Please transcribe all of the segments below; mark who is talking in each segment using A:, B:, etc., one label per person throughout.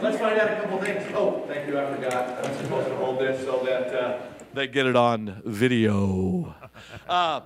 A: Let's find out a couple things. Oh, thank you, I forgot. I'm supposed to hold this so that uh, they get it on video. Uh,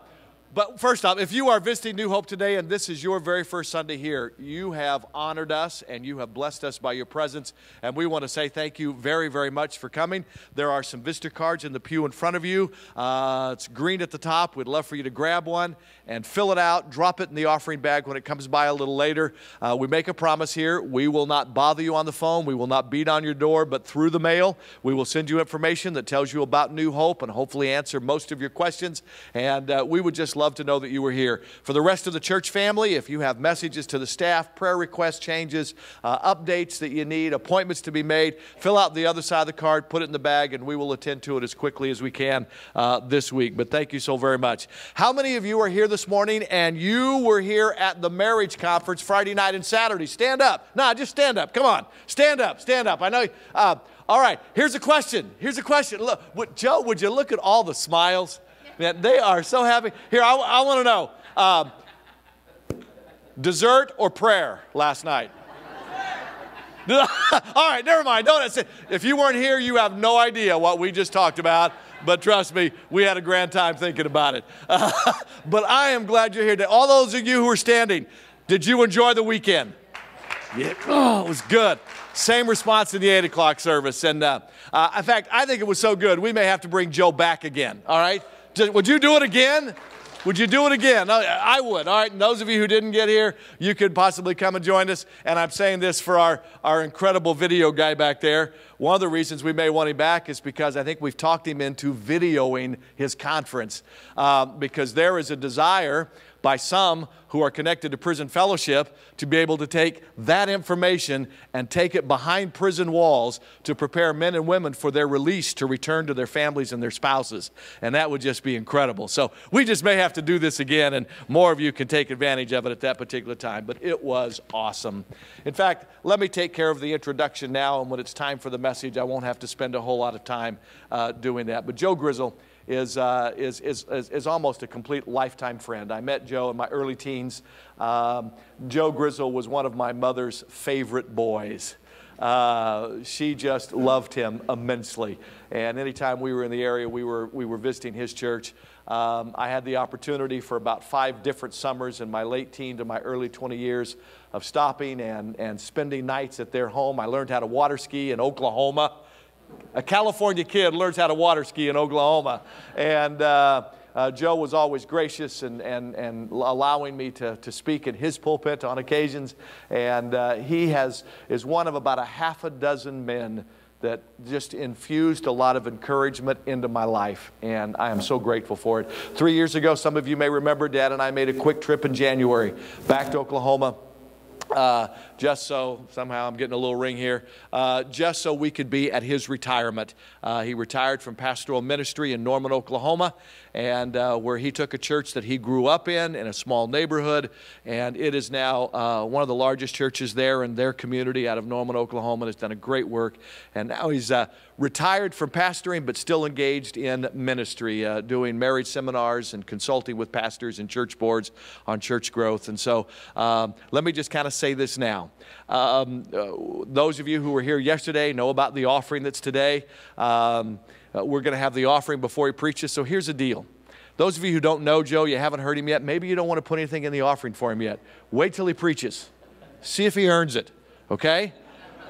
A: but first off, if you are visiting New Hope today and this is your very first Sunday here, you have honored us and you have blessed us by your presence. And we want to say thank you very, very much for coming. There are some visitor cards in the pew in front of you. Uh, it's green at the top. We'd love for you to grab one and fill it out, drop it in the offering bag when it comes by a little later. Uh, we make a promise here we will not bother you on the phone, we will not beat on your door, but through the mail, we will send you information that tells you about New Hope and hopefully answer most of your questions. And uh, we would just love to know that you were here. For the rest of the church family, if you have messages to the staff, prayer requests, changes, uh, updates that you need, appointments to be made, fill out the other side of the card, put it in the bag, and we will attend to it as quickly as we can uh, this week. But thank you so very much. How many of you are here this morning and you were here at the marriage conference Friday night and Saturday? Stand up. No, just stand up. Come on. Stand up. Stand up. I know. Uh, all right, here's a question. Here's a question. Look, Joe, would you look at all the smiles? Man, they are so happy. Here, I, I want to know um, dessert or prayer last night? All right, never mind. No, that's it. If you weren't here, you have no idea what we just talked about. But trust me, we had a grand time thinking about it. Uh, but I am glad you're here today. All those of you who are standing, did you enjoy the weekend? Yeah. Oh, it was good. Same response in the 8 o'clock service. And uh, uh, in fact, I think it was so good, we may have to bring Joe back again, all right? Would you do it again? Would you do it again? I would. All right. And those of you who didn't get here, you could possibly come and join us. And I'm saying this for our, our incredible video guy back there. One of the reasons we may want him back is because I think we've talked him into videoing his conference uh, because there is a desire by some who are connected to prison fellowship to be able to take that information and take it behind prison walls to prepare men and women for their release to return to their families and their spouses. And that would just be incredible. So we just may have to do this again, and more of you can take advantage of it at that particular time. But it was awesome. In fact, let me take care of the introduction now, and when it's time for the message, I won't have to spend a whole lot of time uh, doing that. But Joe Grizzle, is, uh, is, is, is, is, almost a complete lifetime friend. I met Joe in my early teens. Um, Joe Grizzle was one of my mother's favorite boys. Uh, she just loved him immensely. And anytime we were in the area, we were, we were visiting his church. Um, I had the opportunity for about five different summers in my late teen to my early 20 years of stopping and, and spending nights at their home. I learned how to water ski in Oklahoma. A California kid learns how to water ski in Oklahoma. And uh, uh, Joe was always gracious and, and, and allowing me to, to speak in his pulpit on occasions. And uh, he has, is one of about a half a dozen men that just infused a lot of encouragement into my life, and I am so grateful for it. Three years ago, some of you may remember, Dad and I made a quick trip in January back to Oklahoma. Uh, just so somehow I'm getting a little ring here, uh, just so we could be at his retirement. Uh, he retired from pastoral ministry in Norman, Oklahoma, and uh, where he took a church that he grew up in in a small neighborhood, and it is now uh, one of the largest churches there in their community out of Norman, Oklahoma. And has done a great work, and now he's uh, retired from pastoring but still engaged in ministry, uh, doing marriage seminars and consulting with pastors and church boards on church growth. And so um, let me just kind of say this now. Um, uh, those of you who were here yesterday know about the offering that's today. Um, uh, we're going to have the offering before he preaches. So here's the deal. Those of you who don't know Joe, you haven't heard him yet, maybe you don't want to put anything in the offering for him yet. Wait till he preaches. See if he earns it, okay?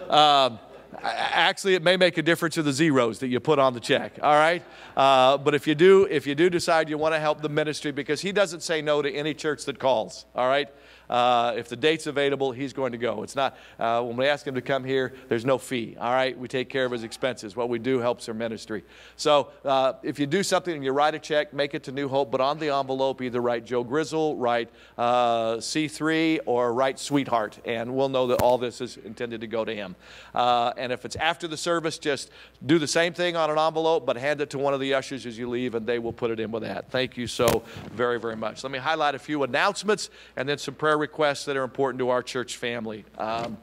A: Um, Actually, it may make a difference to the zeros that you put on the check, all right? Uh, but if you do, if you do decide you want to help the ministry, because he doesn't say no to any church that calls, all right? Uh, if the date's available, he's going to go. It's not, uh, when we ask him to come here, there's no fee. All right, we take care of his expenses. What we do helps our ministry. So uh, if you do something and you write a check, make it to New Hope, but on the envelope, either write Joe Grizzle, write uh, C3, or write Sweetheart, and we'll know that all this is intended to go to him. Uh, and if it's after the service, just do the same thing on an envelope, but hand it to one of the ushers as you leave, and they will put it in with that. Thank you so very, very much. Let me highlight a few announcements and then some prayer requests that are important to our church family. Um,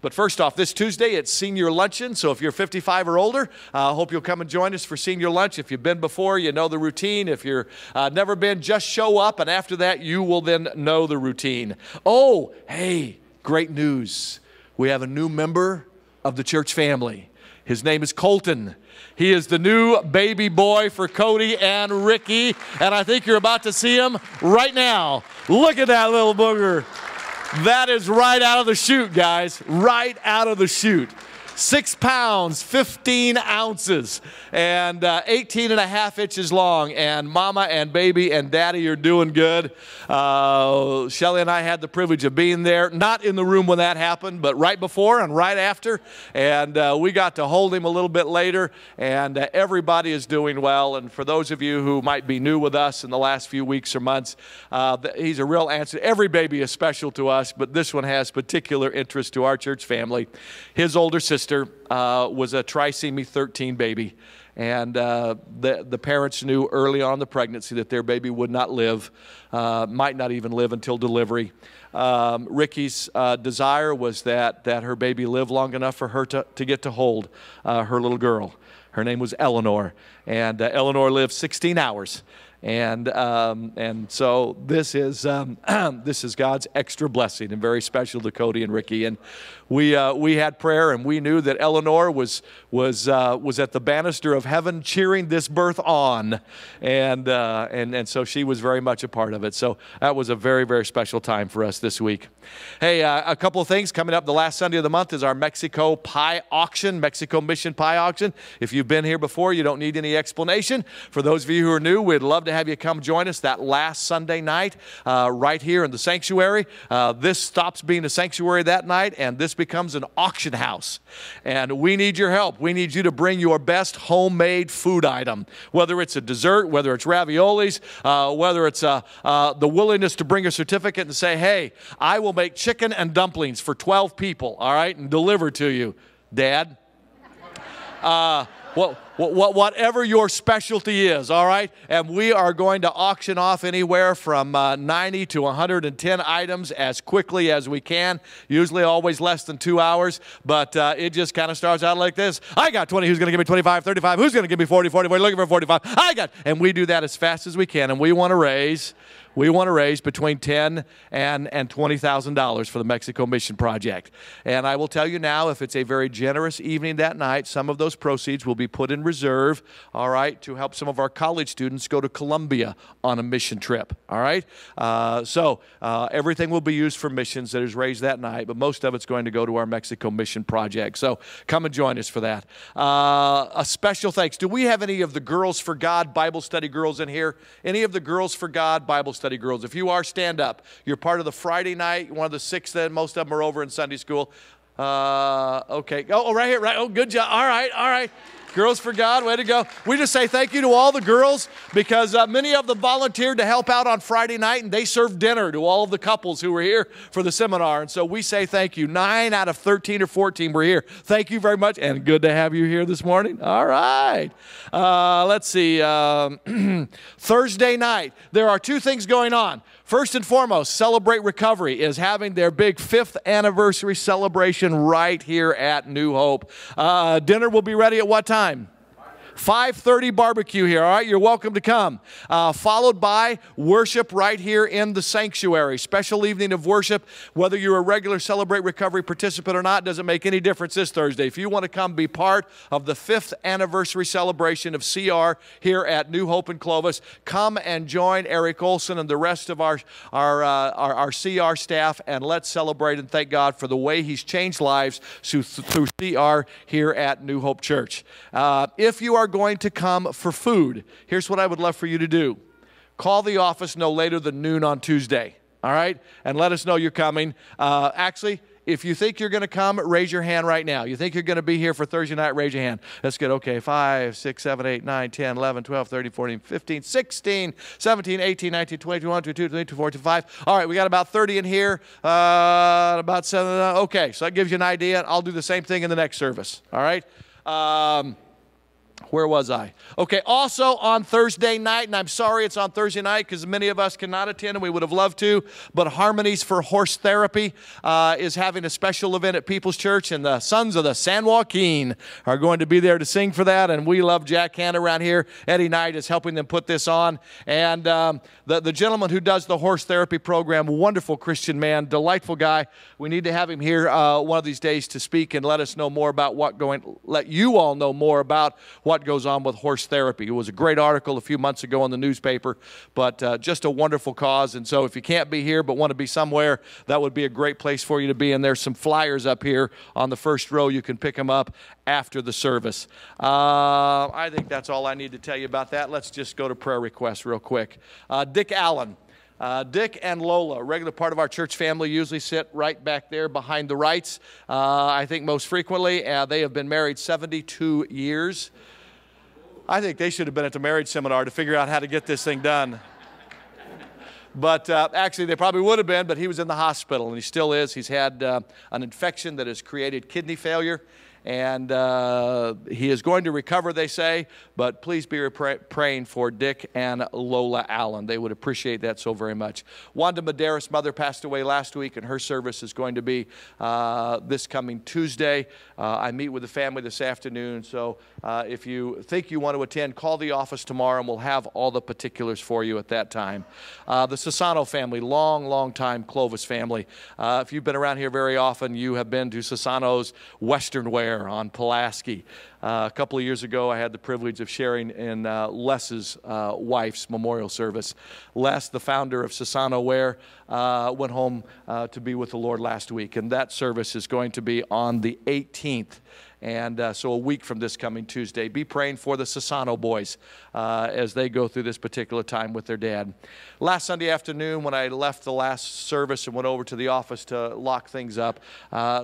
A: but first off, this Tuesday it's senior luncheon. So if you're 55 or older, uh, I uh, hope you'll come and join us for senior lunch. If you've been before, you know the routine. If you're uh, never been, just show up, and after that, you will then know the routine. Oh, hey, great news! We have a new member of the church family. His name is Colton. He is the new baby boy for Cody and Ricky, and I think you're about to see him right now. Look at that little booger. That is right out of the chute, guys. Right out of the chute six pounds, 15 ounces, and uh, 18 and a half inches long. And mama and baby and daddy are doing good. Uh, Shelly and I had the privilege of being there, not in the room when that happened, but right before and right after. And uh, we got to hold him a little bit later. And uh, everybody is doing well. And for those of you who might be new with us in the last few weeks or months, uh, he's a real answer. Every baby is special to us, but this one has particular interest to our church family. His older sister sister uh, was a trisomy 13 baby, and uh, the, the parents knew early on the pregnancy that their baby would not live, uh, might not even live until delivery. Um, Ricky's uh, desire was that, that her baby live long enough for her to, to get to hold uh, her little girl. Her name was Eleanor, and uh, Eleanor lived 16 hours and, um, and so this is, um, this is God's extra blessing and very special to Cody and Ricky. And we, uh, we had prayer and we knew that Eleanor was, was, uh, was at the banister of heaven cheering this birth on. And, uh, and, and so she was very much a part of it. So that was a very, very special time for us this week. Hey, uh, a couple of things coming up. The last Sunday of the month is our Mexico Pie Auction, Mexico Mission Pie Auction. If you've been here before, you don't need any explanation. For those of you who are new, we'd love to have you come join us that last Sunday night uh, right here in the sanctuary. Uh, this stops being a sanctuary that night and this becomes an auction house. And we need your help. We need you to bring your best homemade food item, whether it's a dessert, whether it's raviolis, uh, whether it's uh, uh, the willingness to bring a certificate and say, hey, I will make chicken and dumplings for 12 people, all right, and deliver to you, Dad. Uh, well, whatever your specialty is, all right? And we are going to auction off anywhere from uh, 90 to 110 items as quickly as we can, usually always less than two hours, but uh, it just kind of starts out like this. I got 20, who's going to give me 25, 35, who's going to give me 40, 40, we're looking for 45, I got, and we do that as fast as we can, and we want to raise we want to raise between ten and and twenty thousand dollars for the Mexico Mission Project. And I will tell you now, if it's a very generous evening that night, some of those proceeds will be put in reserve. All right, to help some of our college students go to Colombia on a mission trip. All right, uh, so uh, everything will be used for missions that is raised that night, but most of it's going to go to our Mexico Mission Project. So come and join us for that. Uh, a special thanks. Do we have any of the Girls for God Bible Study girls in here? Any of the Girls for God Bible Study? study girls. If you are, stand up. You're part of the Friday night, one of the six then. Most of them are over in Sunday school. Uh, okay. Oh, oh right here, right. Oh, good job. All right, all right. Girls for God, way to go. We just say thank you to all the girls because uh, many of them volunteered to help out on Friday night and they served dinner to all of the couples who were here for the seminar. And so we say thank you. Nine out of 13 or 14 were here. Thank you very much and good to have you here this morning. All right. Uh, let's see. Um, Thursday night, there are two things going on. First and foremost, Celebrate Recovery is having their big fifth anniversary celebration right here at New Hope. Uh, dinner will be ready at what time? 5.30 barbecue here, all right? You're welcome to come. Uh, followed by worship right here in the sanctuary. Special evening of worship. Whether you're a regular Celebrate Recovery participant or not doesn't make any difference this Thursday. If you want to come be part of the fifth anniversary celebration of CR here at New Hope in Clovis, come and join Eric Olson and the rest of our, our, uh, our, our CR staff and let's celebrate and thank God for the way He's changed lives through, through CR here at New Hope Church. Uh, if you are are going to come for food. Here's what I would love for you to do call the office no later than noon on Tuesday, all right? And let us know you're coming. Uh, actually, if you think you're going to come, raise your hand right now. You think you're going to be here for Thursday night, raise your hand. That's good. Okay, 5, 6, 7, 8, 9, 10, 11, 12, 13, 14, 15, 16, 17, 18, 19, 20, 21, 22, 23, 24, 25. All right, we got about 30 in here. Uh, about 7. Uh, okay, so that gives you an idea. I'll do the same thing in the next service. All right? Um, where was I? Okay, also on Thursday night, and I'm sorry it's on Thursday night because many of us cannot attend and we would have loved to, but Harmonies for Horse Therapy uh, is having a special event at People's Church, and the Sons of the San Joaquin are going to be there to sing for that, and we love Jack Hannah around here. Eddie Knight is helping them put this on, and um, the, the gentleman who does the horse therapy program, wonderful Christian man, delightful guy. We need to have him here uh, one of these days to speak and let us know more about what going, let you all know more about what what goes on with horse therapy. It was a great article a few months ago in the newspaper, but uh, just a wonderful cause. And so if you can't be here but want to be somewhere, that would be a great place for you to be. And there's some flyers up here on the first row. You can pick them up after the service. Uh, I think that's all I need to tell you about that. Let's just go to prayer requests real quick. Uh, Dick Allen. Uh, Dick and Lola, regular part of our church family, usually sit right back there behind the rights. Uh, I think most frequently, uh, they have been married 72 years. I think they should have been at the marriage seminar to figure out how to get this thing done. But uh, actually, they probably would have been, but he was in the hospital and he still is. He's had uh, an infection that has created kidney failure and uh, he is going to recover, they say, but please be pray- praying for Dick and Lola Allen. They would appreciate that so very much. Wanda Medeiros' mother passed away last week, and her service is going to be uh, this coming Tuesday. Uh, I meet with the family this afternoon, so uh, if you think you want to attend, call the office tomorrow, and we'll have all the particulars for you at that time. Uh, the Sassano family, long, long time Clovis family. Uh, if you've been around here very often, you have been to Sassano's Western Wear there on Pollasky. Uh, a couple of years ago, I had the privilege of sharing in uh, Les's uh, wife's memorial service. Les, the founder of Sassano Ware, uh, went home uh, to be with the Lord last week, and that service is going to be on the 18th. And uh, so, a week from this coming Tuesday, be praying for the Sassano boys as they go through this particular time with their dad. Last Sunday afternoon, when I left the last service and went over to the office to lock things up,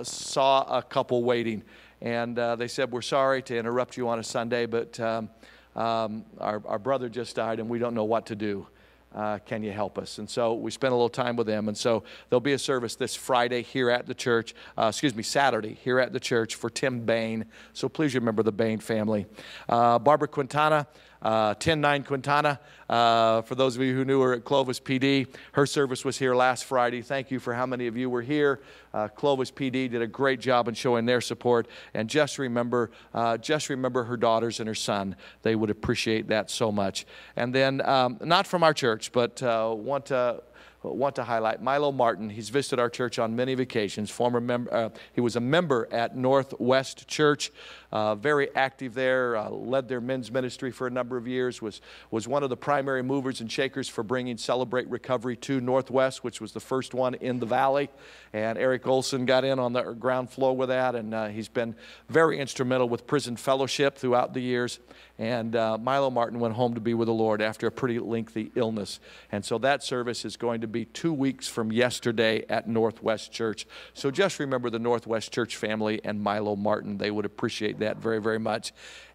A: saw a couple waiting and uh, they said, We're sorry to interrupt you on a Sunday, but um, um, our, our brother just died and we don't know what to do. Uh, can you help us? And so we spent a little time with them. And so there'll be a service this Friday here at the church, uh, excuse me, Saturday here at the church for Tim Bain. So please remember the Bain family. Uh, Barbara Quintana. 10-9 uh, Quintana. Uh, for those of you who knew her at Clovis PD, her service was here last Friday. Thank you for how many of you were here. Uh, Clovis PD did a great job in showing their support. And just remember, uh, just remember her daughters and her son. They would appreciate that so much. And then, um, not from our church, but uh, want to want to highlight Milo Martin. He's visited our church on many occasions. Former member, uh, he was a member at Northwest Church uh, very active there, uh, led their men's ministry for a number of years, was, was one of the primary movers and shakers for bringing Celebrate Recovery to Northwest, which was the first one in the valley. And Eric Olson got in on the ground floor with that, and uh, he's been very instrumental with prison fellowship throughout the years. And uh, Milo Martin went home to be with the Lord after a pretty lengthy illness. And so that service is going to be two weeks from yesterday at Northwest Church. So just remember the Northwest Church family and Milo Martin. They would appreciate that very, very much.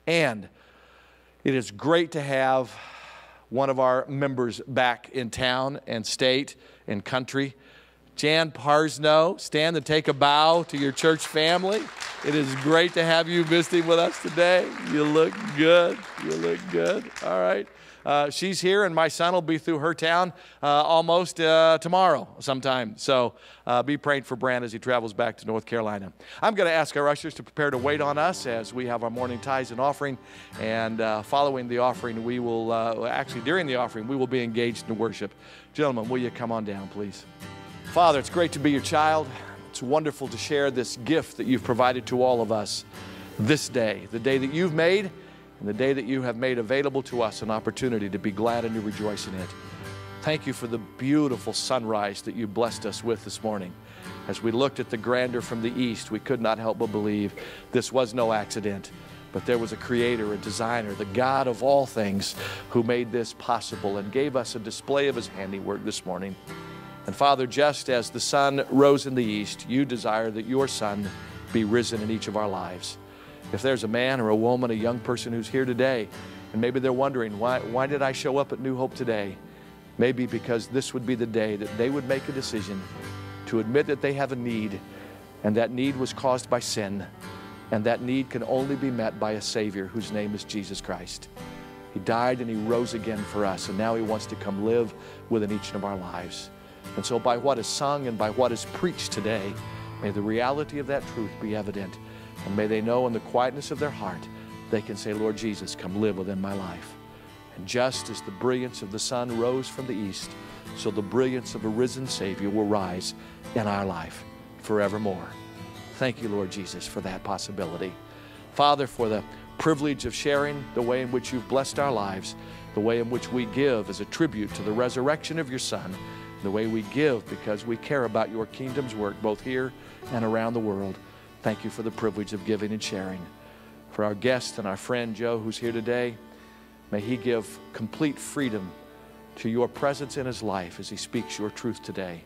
A: And it is great to have one of our members back in town and state and country. Jan Parsno, stand and take a bow to your church family. It is great to have you visiting with us today. You look good. You look good. All right uh, she's here, and my son will be through her town uh, almost uh, tomorrow sometime. So uh, be praying for Brand as he travels back to North Carolina. I'm going to ask our ushers to prepare to wait on us as we have our morning tithes and offering. And uh, following the offering, we will uh, actually, during the offering, we will be engaged in worship. Gentlemen, will you come on down, please? Father, it's great to be your child. It's wonderful to share this gift that you've provided to all of us this day, the day that you've made and the day that you have made available to us an opportunity to be glad and to rejoice in it. Thank you for the beautiful sunrise that you blessed us with this morning. As we looked at the grandeur from the east, we could not help but believe this was no accident, but there was a creator, a designer, the God of all things who made this possible and gave us a display of his handiwork this morning. And Father, just as the sun rose in the east, you desire that your sun be risen in each of our lives. If there's a man or a woman, a young person who's here today, and maybe they're wondering, why, why did I show up at New Hope today? Maybe because this would be the day that they would make a decision to admit that they have a need, and that need was caused by sin, and that need can only be met by a Savior whose name is Jesus Christ. He died and He rose again for us, and now He wants to come live within each of our lives. And so, by what is sung and by what is preached today, may the reality of that truth be evident and may they know in the quietness of their heart, they can say, Lord Jesus, come live within my life. And just as the brilliance of the sun rose from the east, so the brilliance of a risen Savior will rise in our life forevermore. Thank you, Lord Jesus, for that possibility. Father, for the privilege of sharing the way in which you've blessed our lives, the way in which we give as a tribute to the resurrection of your Son, the way we give because we care about your kingdom's work both here and around the world. Thank you for the privilege of giving and sharing. For our guest and our friend Joe, who's here today, may he give complete freedom to your presence in his life as he speaks your truth today.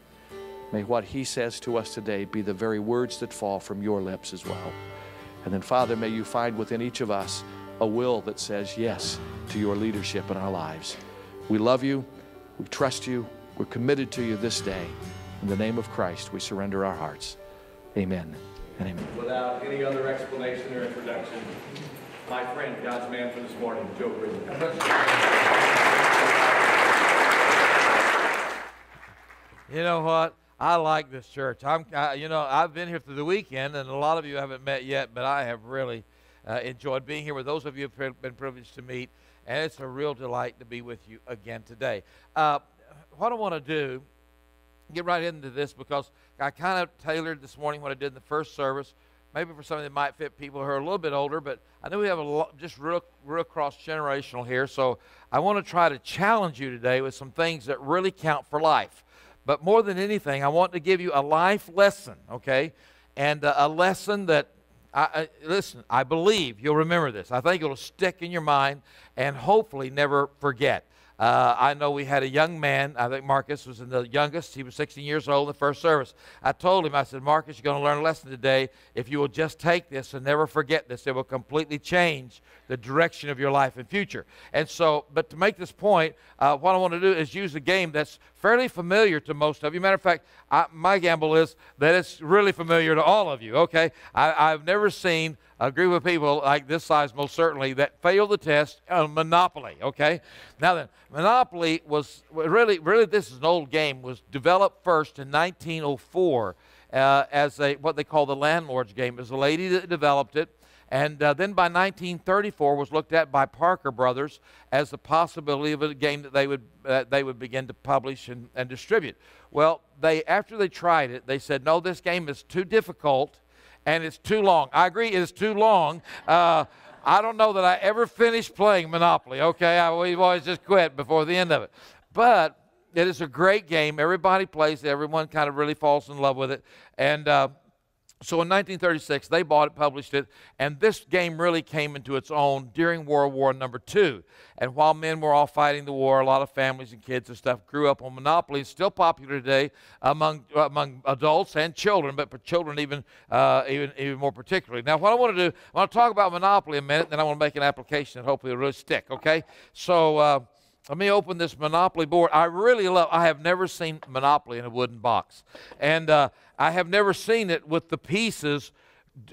A: May what he says to us today be the very words that fall from your lips as well. And then, Father, may you find within each of us a will that says yes to your leadership in our lives. We love you. We trust you. We're committed to you this day. In the name of Christ, we surrender our hearts. Amen. Amen. Without any other explanation or introduction, my friend, God's man for this morning, Joe Grizzle.
B: You know what? I like this church. I'm, I, you know, I've been here for the weekend, and a lot of you haven't met yet, but I have really uh, enjoyed being here with those of you who've been privileged to meet, and it's a real delight to be with you again today. Uh, what I want to do, get right into this because I kind of tailored this morning what I did in the first service, maybe for something that might fit people who are a little bit older, but I know we have a lot, just real, real cross generational here. So I want to try to challenge you today with some things that really count for life. But more than anything, I want to give you a life lesson, okay? And uh, a lesson that I, I, listen, I believe you'll remember this. I think it'll stick in your mind and hopefully never forget. Uh, I know we had a young man, I think Marcus was the youngest. He was 16 years old in the first service. I told him, I said, Marcus, you're going to learn a lesson today. If you will just take this and never forget this, it will completely change the direction of your life and future. And so, but to make this point, uh, what I want to do is use a game that's fairly familiar to most of you. Matter of fact, I, my gamble is that it's really familiar to all of you, okay? I, I've never seen a group of people like this size, most certainly, that failed the test on Monopoly. Okay, now then, Monopoly was really, really, this is an old game. Was developed first in 1904 uh, as a what they call the landlord's game. It was a lady that developed it, and uh, then by 1934 was looked at by Parker Brothers as the possibility of a game that they would uh, they would begin to publish and, and distribute. Well, they after they tried it, they said, no, this game is too difficult and it's too long. I agree, it's too long. Uh, I don't know that I ever finished playing Monopoly, okay? I, we've always just quit before the end of it. But it is a great game. Everybody plays it. Everyone kind of really falls in love with it. And uh, so in 1936, they bought it, published it, and this game really came into its own during World War Number Two. And while men were all fighting the war, a lot of families and kids and stuff grew up on Monopoly. It's still popular today among, among adults and children, but for children even, uh, even, even more particularly. Now, what I want to do, I want to talk about Monopoly a minute, and then I want to make an application that hopefully will really stick, okay? So... Uh, let me open this Monopoly board. I really love, I have never seen Monopoly in a wooden box. And uh, I have never seen it with the pieces.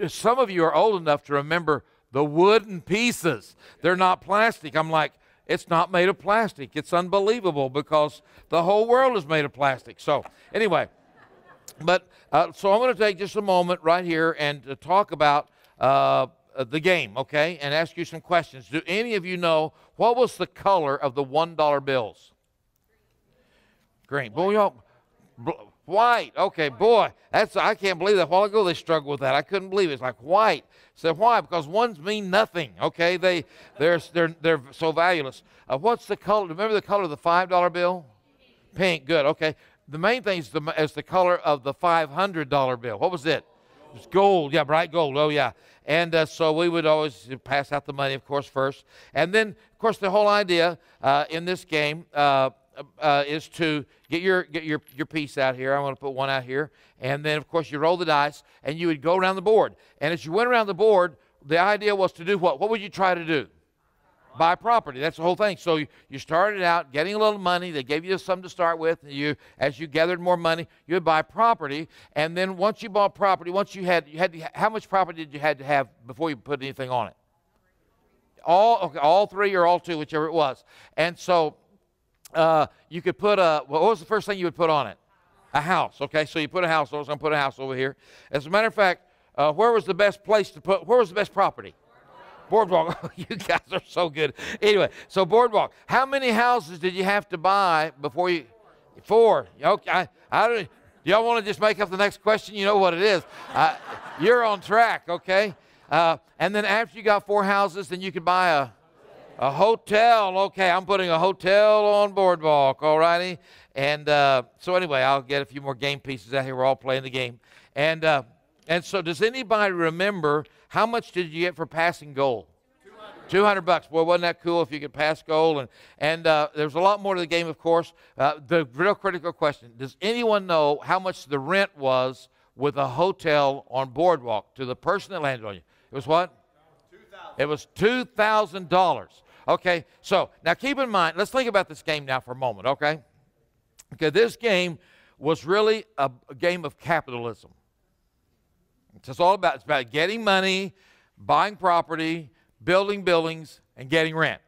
B: Some of you are old enough to remember the wooden pieces. They're not plastic. I'm like, it's not made of plastic. It's unbelievable because the whole world is made of plastic. So, anyway, but uh, so I'm going to take just a moment right here and talk about uh, uh, the game, okay, and ask you some questions. Do any of you know what was the color of the $1 bills? Green. Boy, white. Okay, boy, that's I can't believe that. A while ago they struggled with that. I couldn't believe it. It's like white. So why? Because ones mean nothing. Okay, they they're they're they're so valueless. Uh, what's the color? Remember the color of the five dollar bill? Pink. Good. Okay. The main thing is the, is the color of the five hundred dollar bill. What was it? was gold, yeah, bright gold. Oh yeah, and uh, so we would always pass out the money, of course, first, and then of course the whole idea uh, in this game. Uh, uh is to get your get your your piece out here. I want to put one out here, and then of course you roll the dice, and you would go around the board. And as you went around the board, the idea was to do what? What would you try to do? buy property. That's the whole thing. So you started out getting a little money. They gave you some to start with. And you, as you gathered more money, you would buy property. And then once you bought property, once you had, you had to, how much property did you had to have before you put anything on it? All, okay, all three or all two, whichever it was. And so uh, you could put a, what was the first thing you would put on it? A house. Okay, so you put a house. I was going to put a house over here. As a matter of fact, uh, where was the best place to put, where was the best property? Boardwalk. you guys are so good. Anyway, so Boardwalk. How many houses did you have to buy before you? Four. Okay. I, I don't. Y'all want to just make up the next question? You know what it is. Uh, you're on track. Okay. Uh, and then after you got four houses, then you could buy a. A hotel, okay. I'm putting a hotel on Boardwalk, all righty. And uh, so, anyway, I'll get a few more game pieces out here. We're all playing the game. And, uh, and so, does anybody remember how much did you get for passing Go? 200. 200 bucks. Boy, wasn't that cool if you could pass Go? And, and uh, there's a lot more to the game, of course. Uh, the real critical question Does anyone know how much the rent was with a hotel on Boardwalk to the person that landed on you? It was what? 2000 It was $2,000. Okay, so now keep in mind, let's think about this game now for a moment, okay? Okay, this game was really a, a game of capitalism. It's all about, it's about getting money, buying property, building buildings, and getting rent.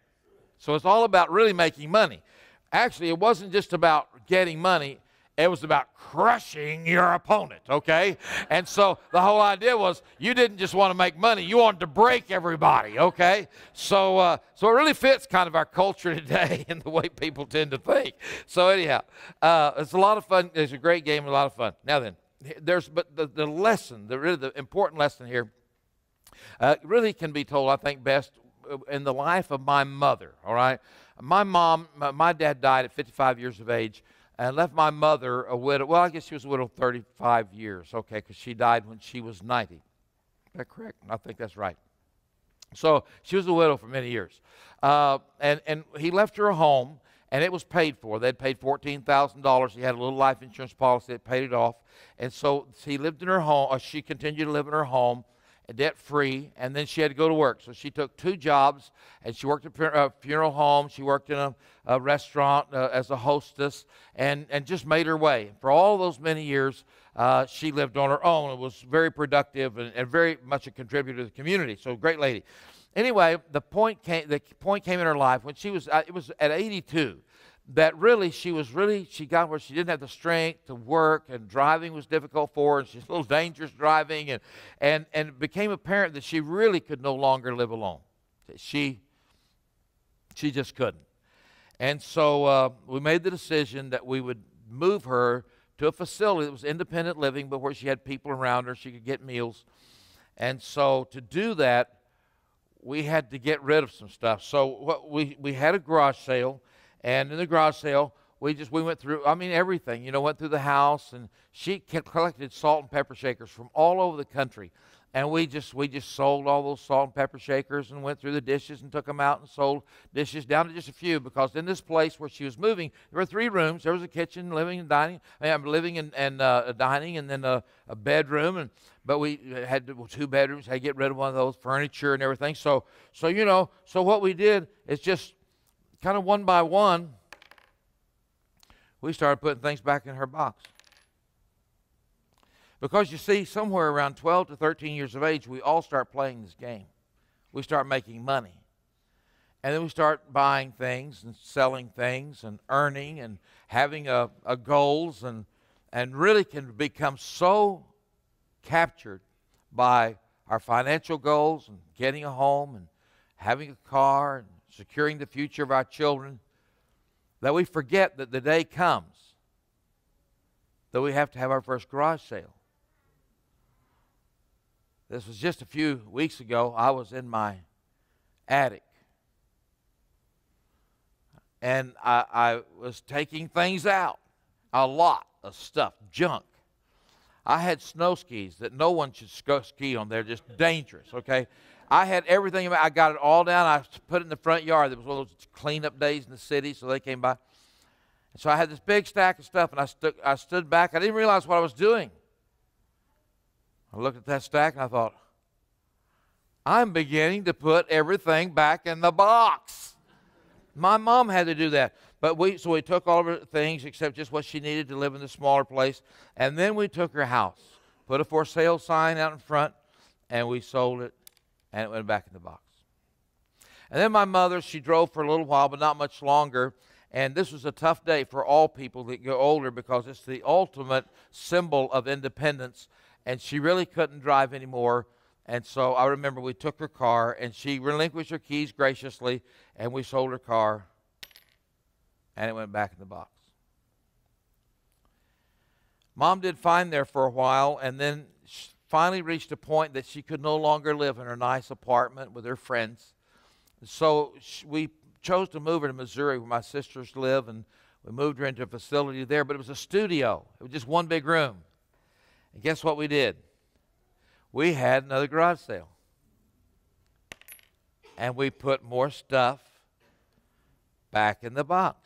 B: So it's all about really making money. Actually, it wasn't just about getting money, it was about crushing your opponent, okay? And so the whole idea was you didn't just want to make money, you wanted to break everybody, okay? So, uh, so it really fits kind of our culture today and the way people tend to think. So, anyhow, uh, it's a lot of fun. It's a great game, a lot of fun. Now then there's but the, the lesson, the really the important lesson here, uh, really can be told, I think, best in the life of my mother. All right, my mom, my, dad died at 55 years of age and left my mother a widow. Well, I guess she was a widow 35 years, okay, because she died when she was 90. Is that correct? I think that's right. So she was a widow for many years. Uh, and, and he left her a home, and it was paid for. They'd paid $14,000. He had a little life insurance policy that paid it off. And so she lived in her home, uh, she continued to live in her home, uh, debt free, and then she had to go to work. So she took two jobs, and she worked at a uh, funeral home, she worked in a, a restaurant uh, as a hostess, and, and just made her way. For all those many years, uh, she lived on her own. It was very productive and, and very much a contributor to the community. So, great lady. Anyway, the point came, the point came in her life when she was, uh, it was at 82, that really she was really, she got where she didn't have the strength to work and driving was difficult for her and she's a little dangerous driving and, and, and it became apparent that she really could no longer live alone. She, she just couldn't. And so uh, we made the decision that we would move her to a facility that was independent living, but where she had people around her, she could get meals. And so to do that, we had to get rid of some stuff. So what we we had a garage sale, and in the garage sale we just we went through. I mean everything. You know, went through the house, and she collected salt and pepper shakers from all over the country and we just we just sold all those salt and pepper shakers and went through the dishes and took them out and sold dishes down to just a few because in this place where she was moving there were three rooms there was a kitchen living and dining I mean, living and, and uh, dining and then a, a, bedroom and but we had two bedrooms had to get rid of one of those furniture and everything so so you know so what we did is just kind of one by one we started putting things back in her box because you see, somewhere around 12 to 13 years of age, we all start playing this game. We start making money. And then we start buying things and selling things and earning and having a, uh, a uh, goals and, and really can become so captured by our financial goals and getting a home and having a car and securing the future of our children that we forget that the day comes that we have to have our first garage sale this was just a few weeks ago. I was in my attic. And I, I was taking things out a lot of stuff, junk. I had snow skis that no one should ski on. They're just dangerous, okay? I had everything. I got it all down. I put it in the front yard. It was one of those cleanup days in the city, so they came by. And so I had this big stack of stuff, and I, stu- I stood back. I didn't realize what I was doing. I looked at that stack and I thought, I'm beginning to put everything back in the box. My mom had to do that. But we so we took all of her things except just what she needed to live in the smaller place. And then we took her house, put a for sale sign out in front, and we sold it and it went back in the box. And then my mother, she drove for a little while, but not much longer. And this was a tough day for all people that get older because it's the ultimate symbol of independence and she really couldn't drive anymore. And so I remember we took her car, and she relinquished her keys graciously, and we sold her car, and it went back in the box. Mom did fine there for a while, and then finally reached a point that she could no longer live in her nice apartment with her friends. So we chose to move her to Missouri, where my sisters live, and we moved her into a facility there. But it was a studio, it was just one big room. And guess what we did? We had another garage sale. And we put more stuff back in the box.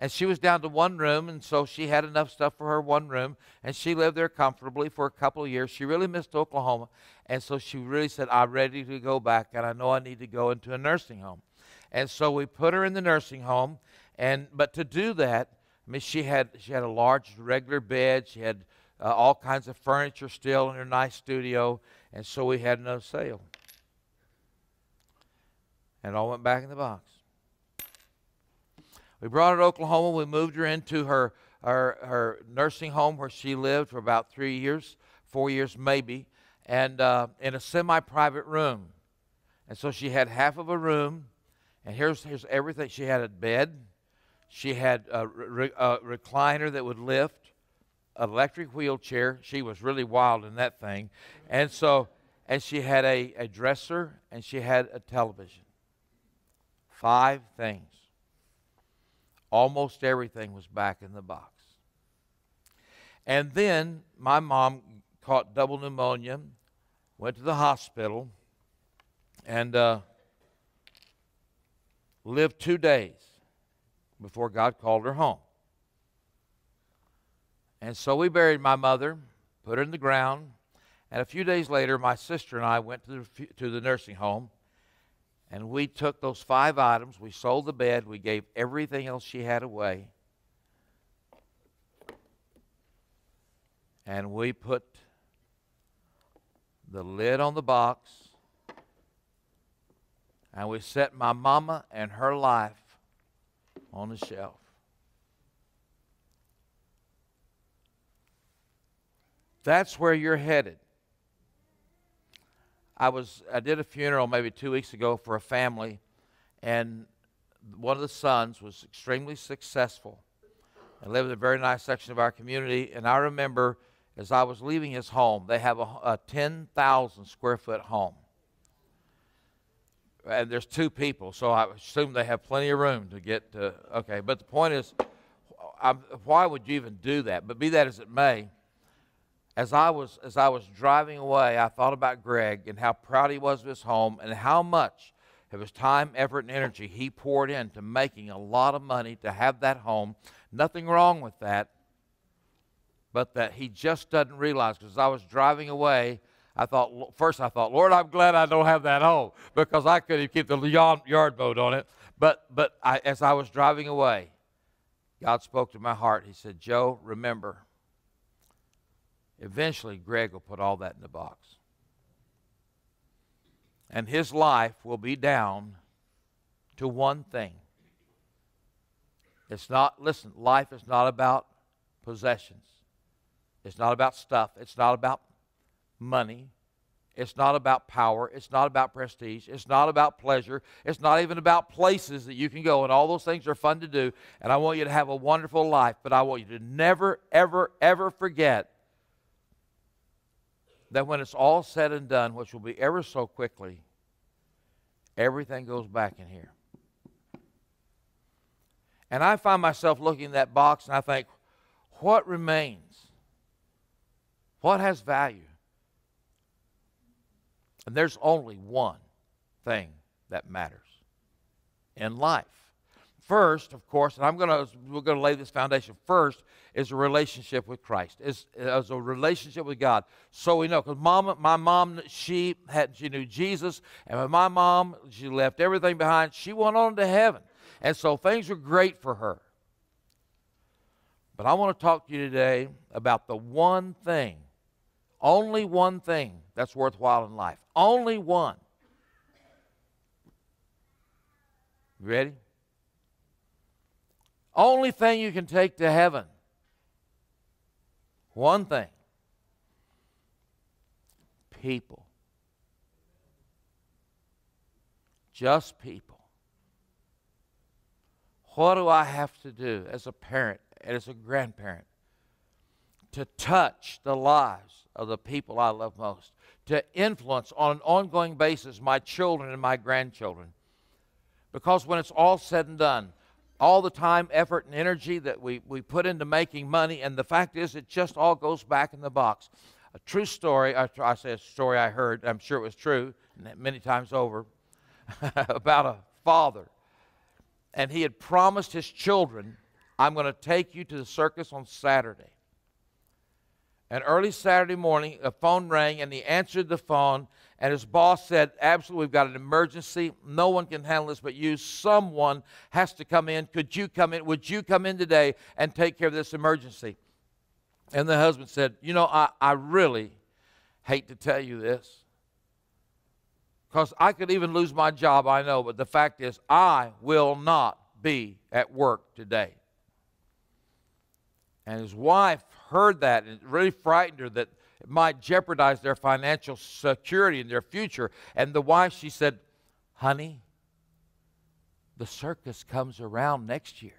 B: And she was down to one room, and so she had enough stuff for her one room, and she lived there comfortably for a couple of years. She really missed Oklahoma, and so she really said, I'm ready to go back, and I know I need to go into a nursing home. And so we put her in the nursing home, and but to do that, I mean, she had, she had a large regular bed. She had uh, all kinds of furniture still in her nice studio, and so we had no sale. And all went back in the box. We brought her to Oklahoma. We moved her into her, her, her nursing home where she lived for about three years, four years maybe, and uh, in a semi private room. And so she had half of a room, and here's, here's everything. She had a bed, she had a, re- a recliner that would lift, electric wheelchair. She was really wild in that thing. And so, and she had a, a dresser and she had a television. Five things. Almost everything was back in the box. And then my mom caught double pneumonia, went to the hospital, and uh, lived two days before God called her home. And so we buried my mother, put her in the ground, and a few days later, my sister and I went to the, to the nursing home, and we took those five items. We sold the bed, we gave everything else she had away, and we put the lid on the box, and we set my mama and her life on a shelf. That's where you're headed. I was I did a funeral maybe 2 weeks ago for a family and one of the sons was extremely successful and lived in a very nice section of our community and I remember as I was leaving his home, they have a, a 10,000 square foot home and there's two people, so I assume they have plenty of room to get to. Okay, but the point is, i why would you even do that? But be that as it may, as I was as I was driving away, I thought about Greg and how proud he was of his home and how much of his time, effort, and energy he poured into making a lot of money to have that home. Nothing wrong with that, but that he just doesn't realize. Because as I was driving away, I thought, first I thought, Lord, I'm glad I don't have that home because I couldn't keep the yard boat on it. But, but I, as I was driving away, God spoke to my heart. He said, Joe, remember, eventually Greg will put all that in the box. And his life will be down to one thing. It's not, listen, life is not about possessions. It's not about stuff. It's not about money. It's not about power. It's not about prestige. It's not about pleasure. It's not even about places that you can go. And all those things are fun to do. And I want you to have a wonderful life. But I want you to never, ever, ever forget that when it's all said and done, which will be ever so quickly, everything goes back in here. And I find myself looking at that box and I think, what remains? What has value? And there's only one thing that matters in life. First, of course, and I'm gonna we're gonna lay this foundation. First is a relationship with Christ, is, is a relationship with God. So we know because mom, my mom, she had she knew Jesus, and when my mom, she left everything behind. She went on to heaven, and so things were great for her. But I want to talk to you today about the one thing only one thing that's worthwhile in life. Only one. You ready? Only thing you can take to heaven. One thing. People. Just people. What do I have to do as a parent and as a grandparent to touch the lives of the people I love most, to influence on an ongoing basis my children and my grandchildren. Because when it's all said and done, all the time, effort, and energy that we, we put into making money, and the fact is, it just all goes back in the box. A true story, I, I say a story I heard, I'm sure it was true many times over, about a father. And he had promised his children, I'm going to take you to the circus on Saturday. And early Saturday morning, a phone rang and he answered the phone. And his boss said, Absolutely, we've got an emergency. No one can handle this but you. Someone has to come in. Could you come in? Would you come in today and take care of this emergency? And the husband said, You know, I, I really hate to tell you this because I could even lose my job, I know, but the fact is, I will not be at work today. And his wife heard that and it really frightened her that it might jeopardize their financial security and their future. And the wife, she said, Honey, the circus comes around next year.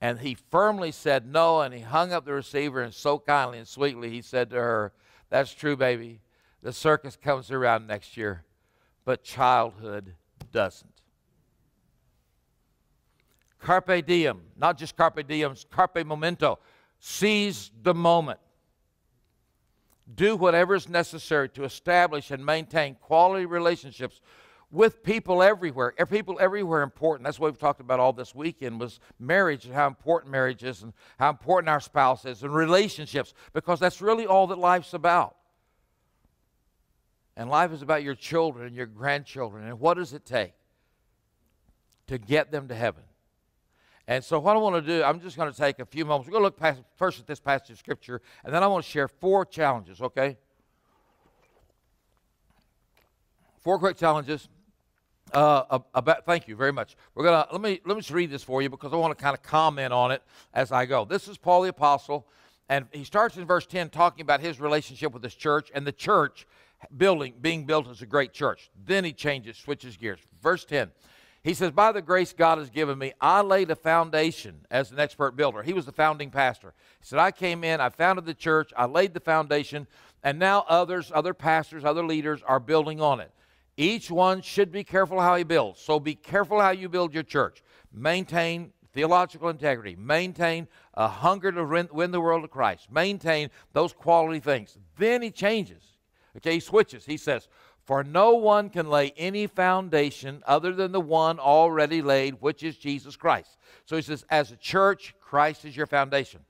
B: And he firmly said no, and he hung up the receiver, and so kindly and sweetly he said to her, That's true, baby. The circus comes around next year, but childhood doesn't. Carpe diem, not just carpe diem, carpe momento. Seize the moment. Do whatever is necessary to establish and maintain quality relationships with people everywhere. Er, people everywhere important. That's what we've talked about all this weekend was marriage and how important marriage is and how important our spouse is and relationships because that's really all that life's about. And life is about your children and your grandchildren and what does it take to get them to heaven? And so, what I want to do, I'm just going to take a few moments. We're going to look past, first at this passage of Scripture, and then I want to share four challenges, okay? Four quick challenges. Uh, about, thank you very much. We're gonna let me let me just read this for you because I want to kind of comment on it as I go. This is Paul the apostle, and he starts in verse ten talking about his relationship with his church and the church building being built as a great church. Then he changes, switches gears. Verse ten. He says, By the grace God has given me, I laid a foundation as an expert builder. He was the founding pastor. He said, I came in, I founded the church, I laid the foundation, and now others, other pastors, other leaders are building on it. Each one should be careful how he builds. So be careful how you build your church. Maintain theological integrity, maintain a hunger to win the world to Christ, maintain those quality things. Then he changes. Okay, he switches. He says, for no one can lay any foundation other than the one already laid, which is Jesus Christ. So he says, as a church, Christ is your foundation.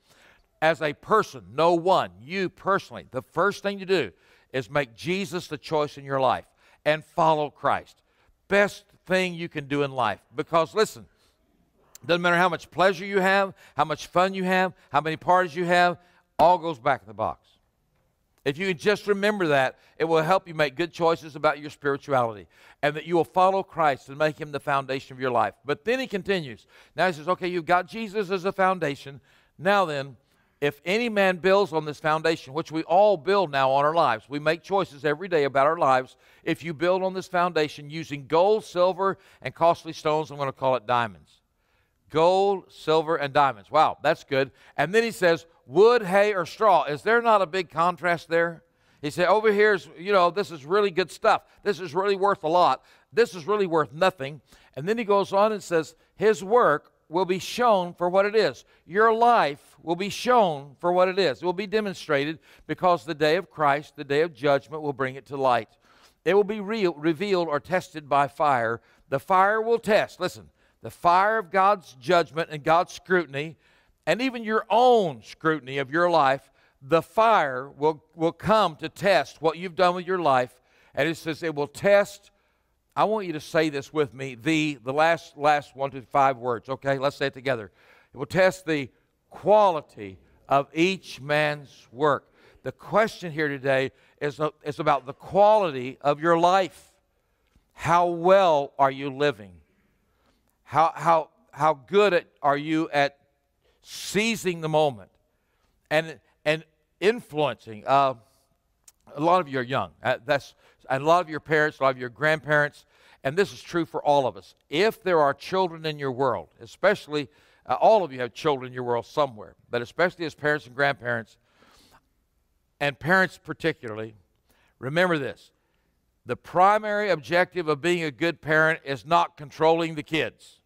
B: As a person, no one, you personally, the first thing to do is make Jesus the choice in your life and follow Christ. Best thing you can do in life. Because listen, doesn't matter how much pleasure you have, how much fun you have, how many parties you have, all goes back in the box. If you can just remember that, it will help you make good choices about your spirituality and that you will follow Christ and make him the foundation of your life. But then he continues. Now he says, okay, you've got Jesus as a foundation. Now then, if any man builds on this foundation, which we all build now on our lives, we make choices every day about our lives. If you build on this foundation using gold, silver, and costly stones, I'm going to call it diamonds gold, silver, and diamonds. Wow, that's good. And then he says, wood, hay, or straw. Is there not a big contrast there? He said, over here is, you know, this is really good stuff. This is really worth a lot. This is really worth nothing. And then he goes on and says, his work will be shown for what it is. Your life will be shown for what it is. It will be demonstrated because the day of Christ, the day of judgment, will bring it to light. It will be real, revealed or tested by fire. The fire will test. Listen, the fire of God's judgment and God's scrutiny, and even your own scrutiny of your life, the fire will, will come to test what you've done with your life. And it says it will test. I want you to say this with me, the, the last, last one to five words, okay? Let's say it together. It will test the quality of each man's work. The question here today is, is about the quality of your life. How well are you living? How, how, how good at, are you at seizing the moment and, and influencing? Uh, a lot of you are young. Uh, that's, and a lot of your parents, a lot of your grandparents, and this is true for all of us. If there are children in your world, especially uh, all of you have children in your world somewhere, but especially as parents and grandparents, and parents particularly, remember this the primary objective of being a good parent is not controlling the kids.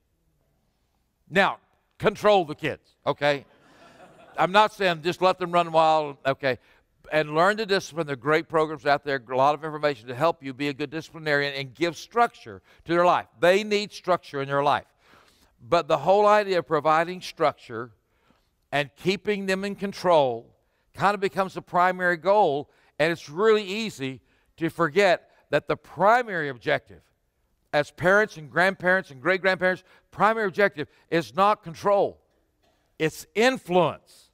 B: Now, control the kids, okay? I'm not saying just let them run wild, okay? And learn to discipline. There are great programs out there, a lot of information to help you be a good disciplinarian and give structure to their life. They need structure in their life. But the whole idea of providing structure and keeping them in control kind of becomes the primary goal, and it's really easy to forget that the primary objective as parents and grandparents and great grandparents, primary objective is not control, it's influence.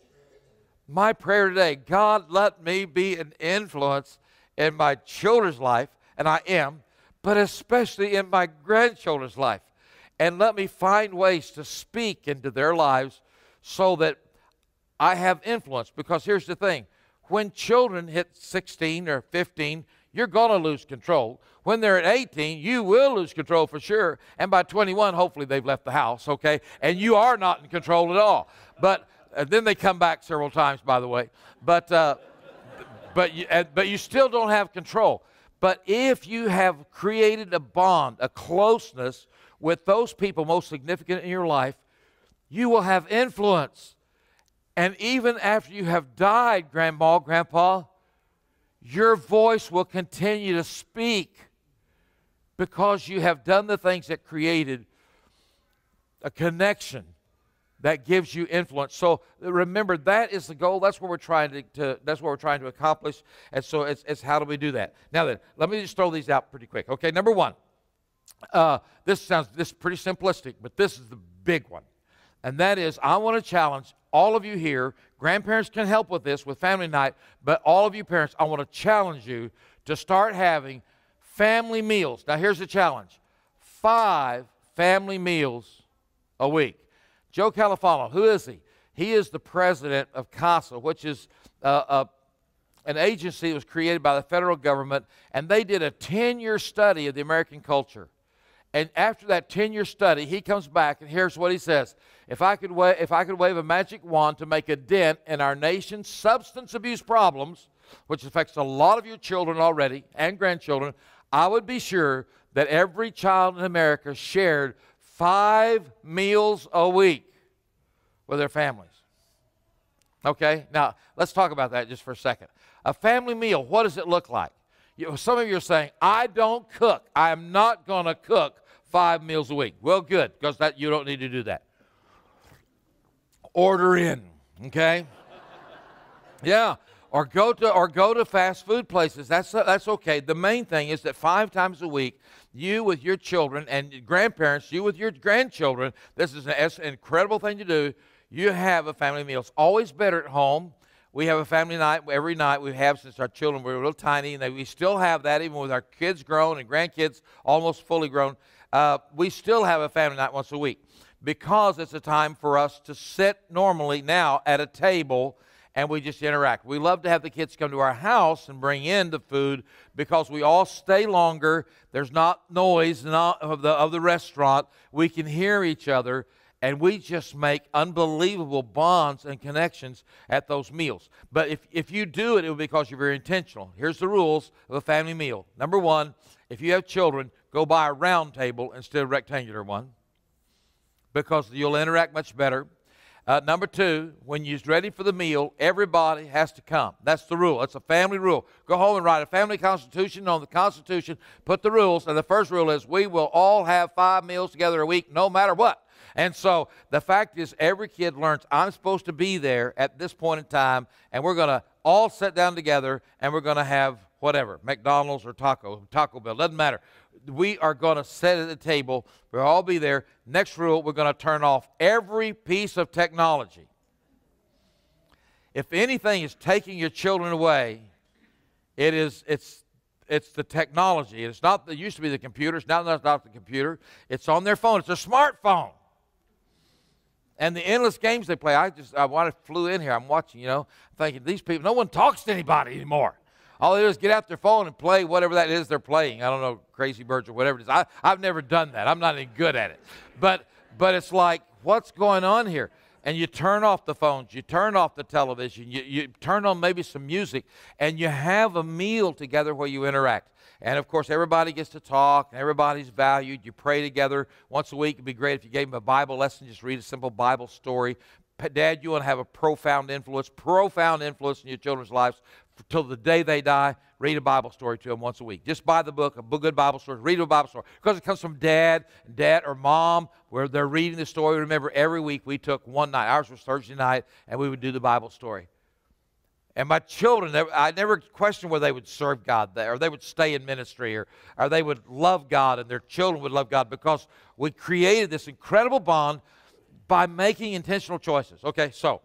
B: My prayer today God, let me be an influence in my children's life, and I am, but especially in my grandchildren's life. And let me find ways to speak into their lives so that I have influence. Because here's the thing when children hit 16 or 15, you're going to lose control. When they're at 18, you will lose control for sure. And by 21, hopefully they've left the house, okay? And you are not in control at all. But uh, then they come back several times, by the way. But, uh, but, you, uh, but you still don't have control. But if you have created a bond, a closeness with those people most significant in your life, you will have influence. And even after you have died, Grandma, Grandpa, your voice will continue to speak because you have done the things that created a connection that gives you influence. So remember, that is the goal. That's what we're trying to, to that's what we're trying to accomplish. And so it's, it's, how do we do that? Now then, let me just throw these out pretty quick. Okay, number one. Uh, this sounds this pretty simplistic, but this is the big one. And that is I want to challenge all of you here, grandparents can help with this with family night, but all of you parents, I want to challenge you to start having family meals. Now, here's the challenge five family meals a week. Joe Califano, who is he? He is the president of CASA, which is a uh, uh, an agency that was created by the federal government, and they did a 10 year study of the American culture. And after that 10 year study, he comes back and here's what he says if I, could wa- if I could wave a magic wand to make a dent in our nation's substance abuse problems, which affects a lot of your children already and grandchildren, I would be sure that every child in America shared five meals a week with their families. Okay, now let's talk about that just for a second. A family meal, what does it look like? You some of you are saying, I don't cook. I am not going to cook five meals a week. Well, good, because that you don't need to do that. Order in, okay? yeah, or go to or go to fast food places. That's that's okay. The main thing is that five times a week, you with your children and grandparents, you with your grandchildren. This is an incredible thing to do. You have a family meal. It's always better at home. We have a family night every night we have since our children were little tiny, and they, we still have that even with our kids grown and grandkids almost fully grown uh, we still have a family night once a week because it's a time for us to sit normally now at a table and we just interact. We love to have the kids come to our house and bring in the food because we all stay longer. There's not noise not of, the, of the restaurant. We can hear each other and we just make unbelievable bonds and connections at those meals. But if, if you do it, it will be because you're very intentional. Here's the rules of a family meal. Number one, if you have children, Go buy a round table instead of rectangular one because you'll interact much better. Uh, number two, when you're ready for the meal, everybody has to come. That's the rule. That's a family rule. Go home and write a family constitution on the Constitution. Put the rules, and the first rule is we will all have five meals together a week, no matter what. And so the fact is, every kid learns I'm supposed to be there at this point in time, and we're going to all sit down together, and we're going to have whatever McDonald's or Taco Taco Bell doesn't matter we are going to sit at the table. We'll all be there. Next rule, we're going to turn off every piece of technology. If anything is taking your children away, it is it's it's the technology. It's not it used to be the computers. Now that's not the computer. It's on their phone. It's a smartphone. And the endless games they play. I just I, want I flew in here. I'm watching. You know, thinking these people. No one talks to anybody anymore. All they do is get out their phone and play whatever that is they're playing. I don't know, Crazy Birds or whatever it is. I, I've never done that. I'm not any good at it. But, but it's like, what's going on here? And you turn off the phones, you turn off the television, you, you turn on maybe some music, and you have a meal together where you interact. And of course, everybody gets to talk, and everybody's valued. You pray together once a week. It'd be great if you gave them a Bible lesson, just read a simple Bible story. Dad, you want to have a profound influence, profound influence in your children's lives till the day they die, read a Bible story to them once a week. Just buy the book, a good Bible story, read a Bible story. Because it comes from dad, dad or mom, where they're reading the story. Remember, every week we took one night. Ours was Thursday night, and we would do the Bible story. And my children, I never questioned whether they would serve God there, or they would stay in ministry, or, or they would love God, and their children would love God because we created this incredible bond by making intentional choices. Okay, so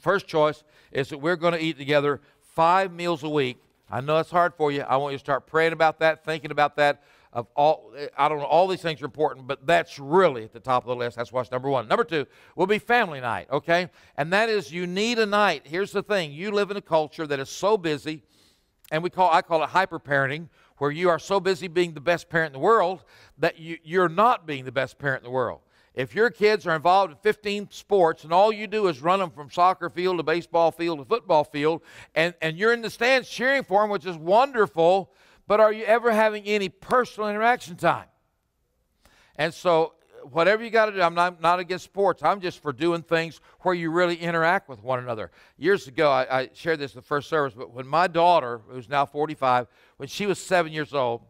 B: first choice is that we're going to eat together five meals a week. I know it's hard for you. I want you to start praying about that, thinking about that. Of all, I don't know, all these things are important, but that's really at the top of the list. That's what's number one. Number two will be family night, okay? And that is you need a night. Here's the thing: you live in a culture that is so busy, and we call I call it hyper parenting, where you are so busy being the best parent in the world that you, you're not being the best parent in the world. If your kids are involved in 15 sports and all you do is run them from soccer field to baseball field to football field, and, and you're in the stands cheering for them, which is wonderful, but are you ever having any personal interaction time? And so, whatever you got to do, I'm not, not, against sports. I'm just for doing things where you really interact with one another. Years ago, I, I shared this in the first service, but when my daughter, who's now 45, when she was seven years old,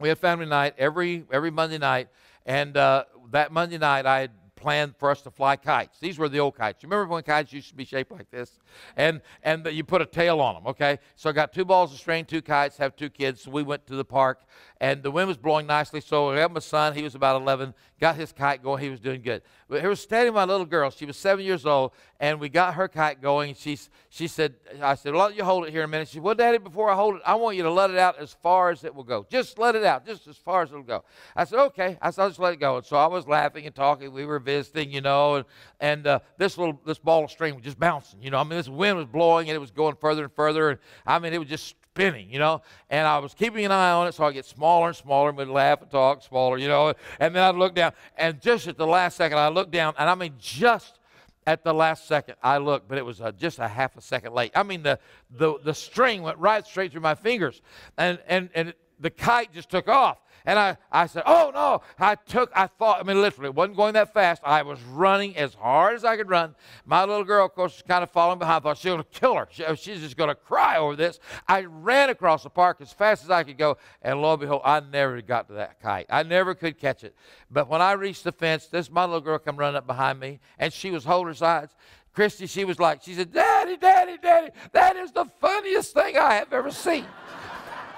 B: we had family night every, every Monday night, and uh, that Monday night, I had planned for us to fly kites. These were the old kites. You remember when kites used to be shaped like this? And and you put a tail on them, okay? So I got two balls of string, two kites, have two kids. So we went to the park and the wind was blowing nicely. So I got my son, he was about 11, got his kite going, he was doing good. But here was standing my little girl, she was seven years old, and we got her kite going. She, she said, I said, well, let you hold it here a minute. She said, well, Daddy, before I hold it, I want you to let it out as far as it will go. Just let it out, just as far as it'll go. I said, okay. I said, I'll just let it go. And so I was laughing and talking. We were visiting, you know, and, and uh, this little, this ball of string was just bouncing, you know. I mean, this wind was blowing and it was going further and further. And I mean, it was just spinning, you know. And I was keeping an eye on it, so I get smaller and smaller, and would laugh and talk smaller, you know. And then I'd look down, and just at the last second, I looked down, and I mean, just at the last second, I looked, but it was just a half a second late. I mean, the, the the string went right straight through my fingers, and and and the kite just took off. And I, I said, Oh no. I took, I thought, I mean, literally, it wasn't going that fast. I was running as hard as I could run. My little girl, of course, was kind of following behind. I thought, was going to kill her. She, oh, she's just going to cry over this. I ran across the park as fast as I could go. And lo and behold, I never got to that kite. I never could catch it. But when I reached the fence, this my little girl come running up behind me, and she was holding sides. Christy, she was like, she said, Daddy, Daddy, Daddy, that is the funniest thing I have ever seen.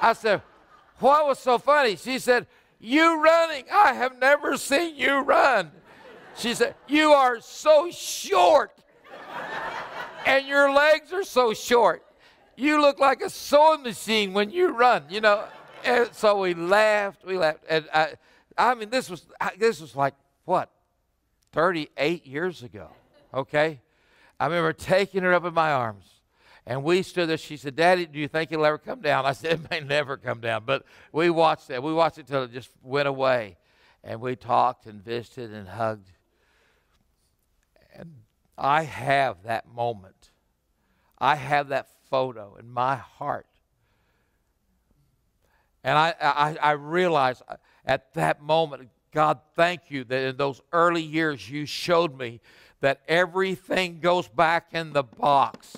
B: I said, what was so funny? She said, You running. I have never seen you run. She said, You are so short. and your legs are so short. You look like a sewing machine when you run, you know. And so we laughed, we laughed. And I, I mean, this was, this was like, what, 38 years ago, okay? I remember taking her up in my arms and we stood there. She said, Daddy, do you think it'll ever come down? I said, It may never come down. But we watched it. We watched it till it just went away. And we talked and visited and hugged. And I have that moment. I have that photo in my heart. And I, I, I realized uh, at that moment, God, thank you that in those early years you showed me that everything goes back in the box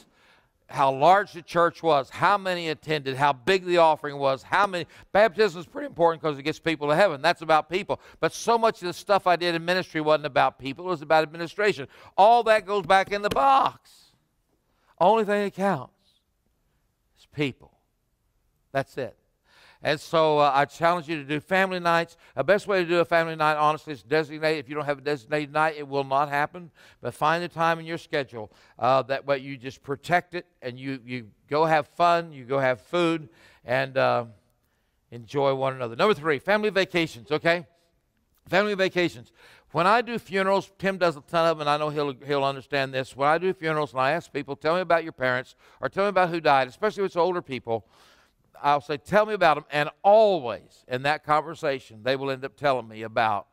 B: how large the church was, how many attended, how big the offering was, how many. Baptism is pretty important because it gets people to heaven. That's about people. But so much of the stuff I did in ministry wasn't about people, it was about administration. All that goes back in the box. Only thing that counts is people. That's it. And so uh, I challenge you to do family nights. The best way to do a family night, honestly, is designate. If you don't have a designated night, it will not happen. But find the time in your schedule uh, that way you just protect it and you, you go have fun, you go have food, and uh, enjoy one another. Number three, family vacations, okay? Family vacations. When I do funerals, Tim does a ton of them, and I know he'll, he'll understand this. When I do funerals and I ask people, tell me about your parents or tell me about who died, especially if it's older people, I'll say, Tell me about them. And always in that conversation, they will end up telling me about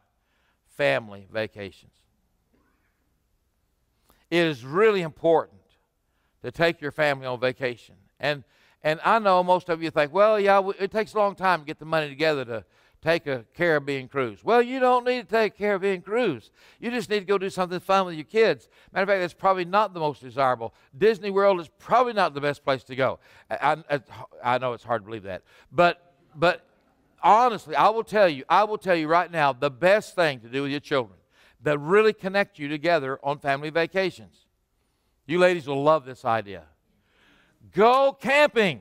B: family vacations. It is really important to take your family on vacation. And, and I know most of you think, Well, yeah, it takes a long time to get the money together to take a Caribbean cruise. Well, you don't need to take a Caribbean cruise. You just need to go do something fun with your kids. Matter of fact, that's probably not the most desirable. Disney World is probably not the best place to go. I, I, I know it's hard to believe that, but but honestly, I will tell you, I will tell you right now, the best thing to do with your children that really connect you together on family vacations. You ladies will love this idea. Go camping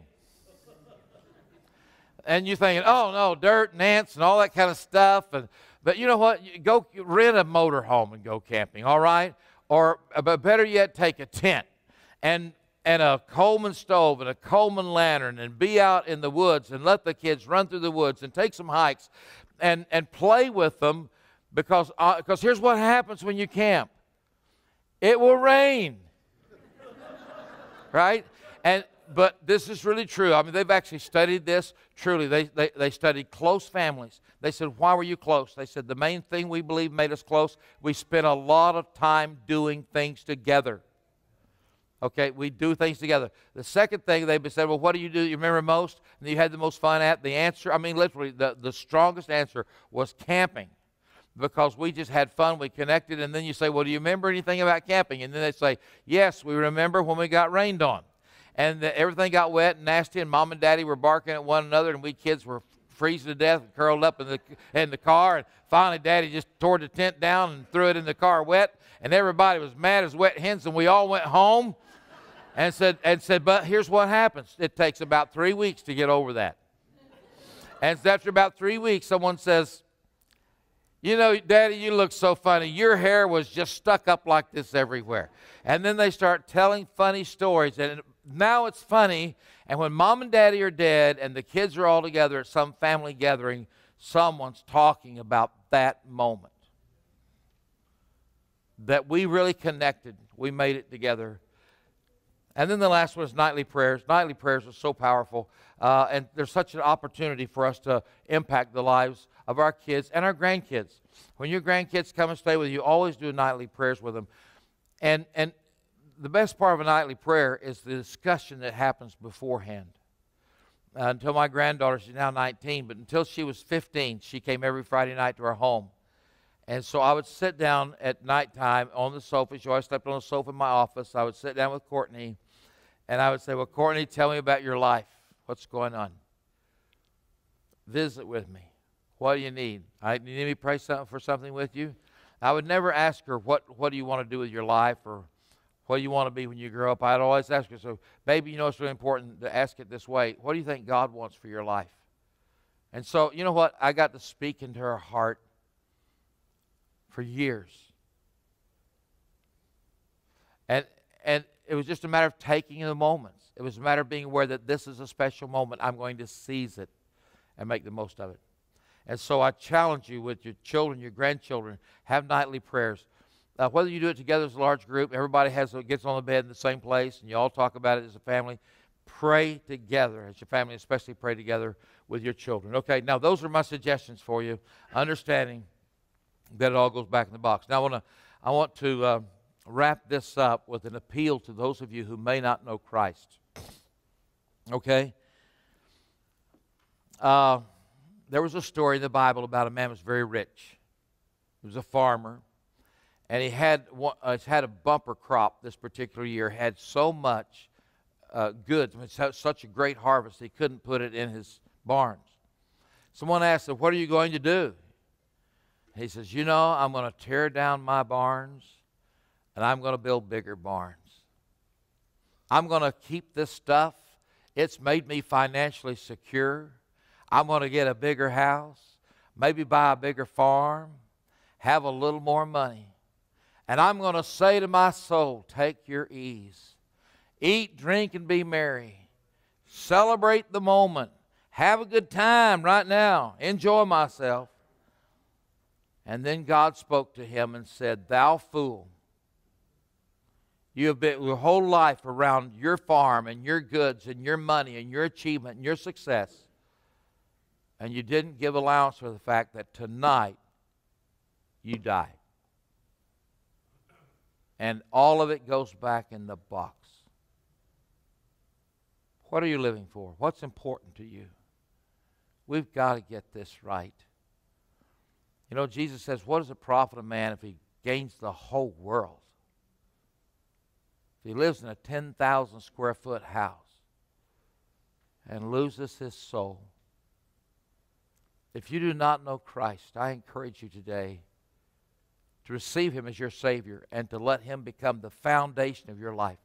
B: and you're thinking, oh no, dirt and ants and all that kind of stuff. And but you know what? Go rent a motorhome and go camping, all right? Or uh, but better yet, take a tent and and a Coleman stove and a Coleman lantern and be out in the woods and let the kids run through the woods and take some hikes and and play with them because because uh, here's what happens when you camp. It will rain. right? And but this is really true. I mean, they've actually studied this truly. They, they, they studied close families. They said, Why were you close? They said, The main thing we believe made us close, we spent a lot of time doing things together. Okay, we do things together. The second thing they said, Well, what do you do you remember most and you had the most fun at? The answer, I mean, literally, the, the strongest answer was camping because we just had fun, we connected. And then you say, Well, do you remember anything about camping? And then they say, Yes, we remember when we got rained on and the, everything got wet and nasty, and mom and daddy were barking at one another, and we kids were freezing to death and curled up in the, in the car. And finally, daddy just tore the tent down and threw it in the car wet, and everybody was mad as wet hens, and we all went home and said, and said But here's what happens it takes about three weeks to get over that. And after about three weeks, someone says, you know, Daddy, you look so funny. Your hair was just stuck up like this everywhere. And then they start telling funny stories. And now it's funny. And when mom and daddy are dead and the kids are all together at some family gathering, someone's talking about that moment. That we really connected, we made it together. And then the last one is nightly prayers. Nightly prayers are so powerful, uh, and there's such an opportunity for us to impact the lives of our kids and our grandkids. When your grandkids come and stay with you, always do nightly prayers with them. And, and the best part of a nightly prayer is the discussion that happens beforehand. Uh, until my granddaughter, she's now 19, but until she was 15, she came every Friday night to our home. And so I would sit down at nighttime on the sofa. She always slept on the sofa in my office. I would sit down with Courtney, and I would say, Well, Courtney, tell me about your life. What's going on? Visit with me. What do you need? I need me to pray something for something with you. I would never ask her, What, what do you want to do with your life? or what do you want to be when you grow up? I'd always ask her, so baby, you know it's really important to ask it this way. What do you think God wants for your life? And so, you know what? I got to speak into her heart for years. And and it was just a matter of taking the moments. It was a matter of being aware that this is a special moment. I'm going to seize it and make the most of it. And so I challenge you with your children, your grandchildren, have nightly prayers uh, whether you do it together as a large group, everybody has uh, gets on the bed in the same place, and you all talk about it as a family. Pray together as your family, especially pray together with your children. Okay, now those are my suggestions for you, understanding that it all goes back in the box. Now I want to I want to uh, wrap this up with an appeal to those of you who may not know Christ. Okay. Uh, there was a story in the Bible about a man who was very rich. He was a farmer and he had uh, had a bumper crop this particular year. Had so much uh, goods, I mean, such a great harvest, he couldn't put it in his barns. Someone asked him, "What are you going to do?" He says, "You know, I'm going to tear down my barns, and I'm going to build bigger barns. I'm going to keep this stuff. It's made me financially secure. I'm going to get a bigger house, maybe buy a bigger farm." Have a little more money. And I'm going to say to my soul, Take your ease. Eat, drink, and be merry. Celebrate the moment. Have a good time right now. Enjoy myself. And then God spoke to him and said, Thou fool, you have built your whole life around your farm and your goods and your money and your achievement and your success. And you didn't give allowance for the fact that tonight you died and all of it goes back in the box. What are you living for? What's important to you? We've got to get this right. You know, Jesus says, "What is the profit of man if he gains the whole world? If he lives in a 10,000 square foot house and loses his soul. If you do not know Christ, I encourage you today to receive Him as your Savior and to let Him become the foundation of your life.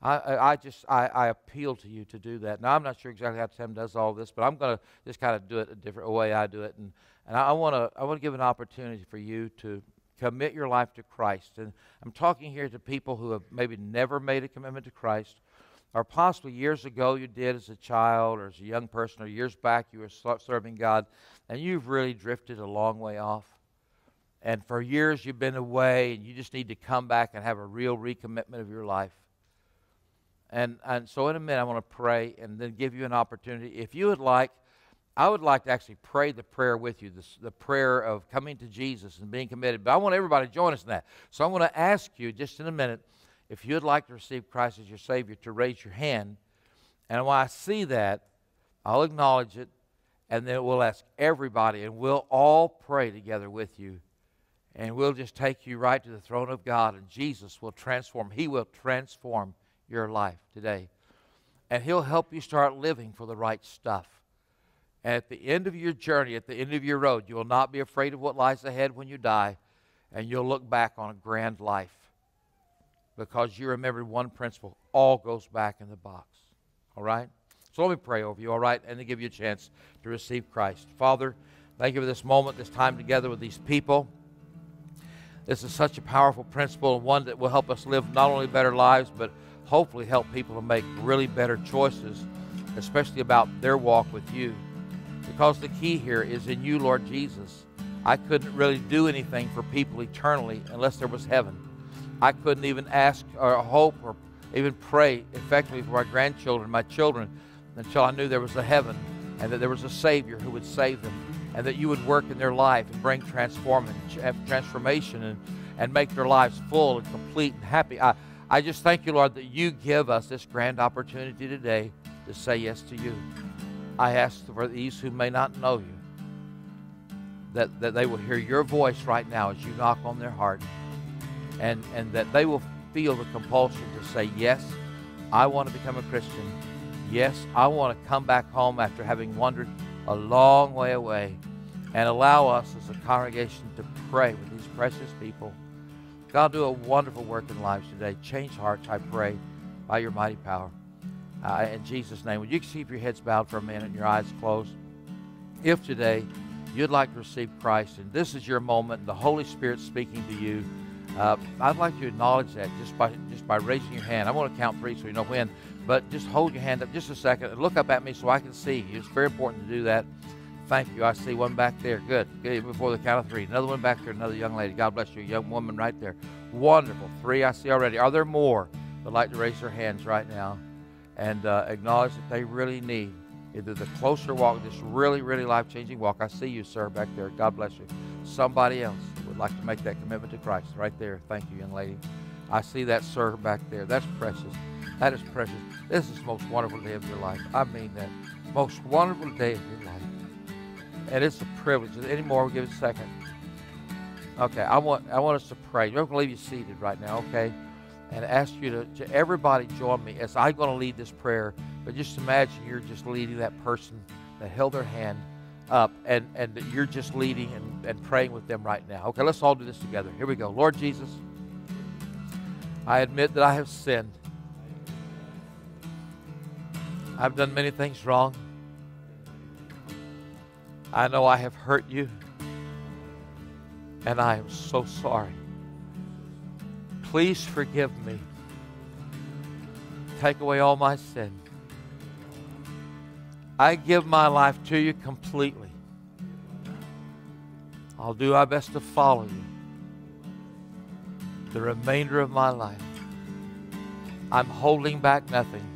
B: I, I just I, I appeal to you to do that. Now I'm not sure exactly how Tim does all this, but I'm going to just kind of do it a different way I do it, and and I want to I want to give an opportunity for you to commit your life to Christ. And I'm talking here to people who have maybe never made a commitment to Christ, or possibly years ago you did as a child or as a young person, or years back you were serving God, and you've really drifted a long way off and for years you've been away and you just need to come back and have a real recommitment of your life. And, and so in a minute, I want to pray and then give you an opportunity. If you would like, I would like to actually pray the prayer with you, this, the prayer of coming to Jesus and being committed. But I want everybody to join us in that. So I'm going to ask you just in a minute if you would like to receive Christ as your Savior to raise your hand. And when I see that, I'll acknowledge it, and then we'll ask everybody, and we'll all pray together with you and we'll just take you right to the throne of God, and Jesus will transform. He will transform your life today. And He'll help you start living for the right stuff. And at the end of your journey, at the end of your road, you will not be afraid of what lies ahead when you die, and you'll look back on a grand life because you remembered one principle all goes back in the box. All right? So let me pray over you, all right? And to give you a chance to receive Christ. Father, thank you for this moment, this time together with these people. This is such a powerful principle and one that will help us live not only better lives, but hopefully help people to make really better choices, especially about their walk with you. Because the key here is in you, Lord Jesus. I couldn't really do anything for people eternally unless there was heaven. I couldn't even ask or hope or even pray effectively for my grandchildren, my children, until I knew there was a heaven and that there was a Savior who would save them and that you would work in their life and bring transformation and, and make their lives full and complete and happy. I, I just thank you, Lord, that you give us this grand opportunity today to say yes to you. I ask for these who may not know you that, that they will hear your voice right now as you knock on their heart and, and that they will feel the compulsion to say, Yes, I want to become a Christian. Yes, I want to come back home after having wandered a long way away and allow us as a congregation to pray with these precious people. God, do a wonderful work in lives today. Change hearts, I pray, by your mighty power. Uh, in Jesus' name, would you keep your heads bowed for a minute and your eyes closed? If today you'd like to receive Christ and this is your moment and the Holy Spirit speaking to you, uh, I'd like to acknowledge that just by, just by raising your hand. I want to count three so you know when. But just hold your hand up just a second and look up at me so I can see you. It's very important to do that. Thank you. I see one back there. Good. Good. Before the count of three. Another one back there. Another young lady. God bless you. Young woman right there. Wonderful. Three I see already. Are there more that like to raise their hands right now and uh, acknowledge that they really need either the closer walk, this really, really life changing walk? I see you, sir, back there. God bless you. Somebody else would like to make that commitment to Christ right there. Thank you, young lady. I see that, sir, back there. That's precious. That is precious. This is the most wonderful day of your life. I mean that. Most wonderful day of your life. And it's a privilege. Any more, we'll give it a second. Okay, I want I want us to pray. You're gonna leave you seated right now, okay? And ask you to, to everybody join me as I'm gonna lead this prayer. But just imagine you're just leading that person that held their hand up and, and you're just leading and, and praying with them right now. Okay, let's all do this together. Here we go. Lord Jesus, I admit that I have sinned I've done many things wrong. I know I have hurt you, and I am so sorry. Please forgive me. Take away all my sin. I give my life to you completely. I'll do my best to follow you the remainder of my life. I'm holding back nothing.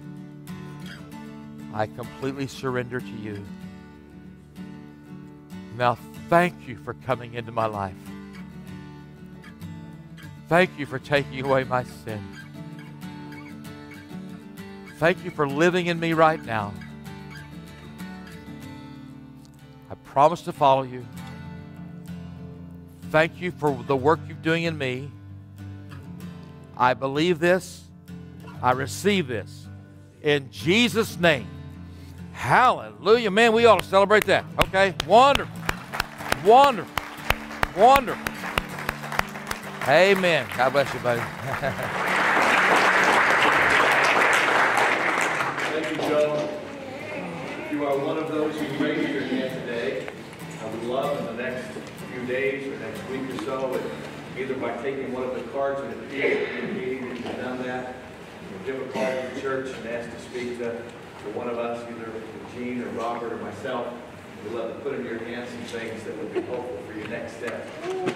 B: I completely surrender to you. Now, thank you for coming into my life. Thank you for taking away my sin. Thank you for living in me right now. I promise to follow you. Thank you for the work you're doing in me. I believe this. I receive this. In Jesus' name. Hallelujah. Man, we ought to celebrate that. Okay? Wonderful. Wonderful. Wonderful. Amen. God bless you, buddy.
A: Thank you, Joe. If you are one of those who raised your hand today, I would love in the next few days or next week or so, either by taking one of the cards and the meeting, if you've done that, or give a call to the church and ask to speak to for one of us, either Gene or Robert or myself, we'd love to put in your hands some things that would be helpful for your next step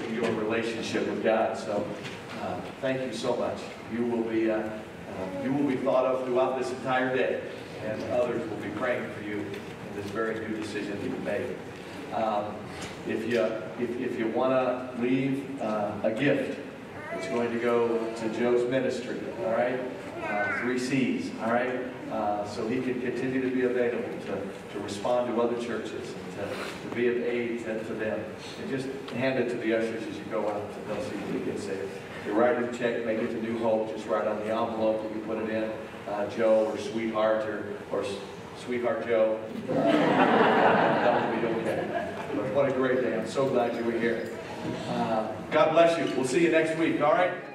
A: in your relationship with God. So uh, thank you so much. You will be uh, uh, you will be thought of throughout this entire day, and others will be praying for you in this very new decision that you made. Um, if you if, if you want to leave uh, a gift, it's going to go to Joe's ministry. All right, uh, three C's. All right. Uh, so he can continue to be available to, to respond to other churches and to, to be of aid to, to them. And just hand it to the ushers as you go out, and they'll see if you can say You write a check, make it to New Hope, just write on the envelope, that you put it in, uh, Joe or Sweetheart or, or Sweetheart Joe. Uh, that will be okay. But what a great day. I'm so glad you were here. Uh, God bless you. We'll see you next week, all right?